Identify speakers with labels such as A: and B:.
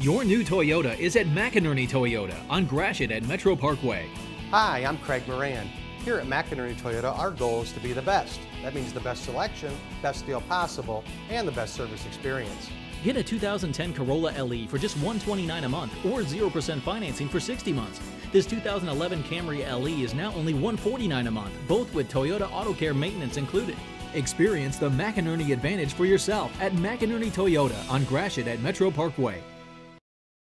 A: Your new Toyota is at McInerney Toyota on Gratiot at Metro Parkway.
B: Hi, I'm Craig Moran. Here at McInerney Toyota, our goal is to be the best. That means the best selection, best deal possible, and the best service experience.
A: Get a 2010 Corolla LE for just $129 a month or 0% financing for 60 months. This 2011 Camry LE is now only $149 a month, both with Toyota Auto Care maintenance included. Experience the McInerney advantage for yourself at McInerney Toyota on Gratiot at Metro Parkway.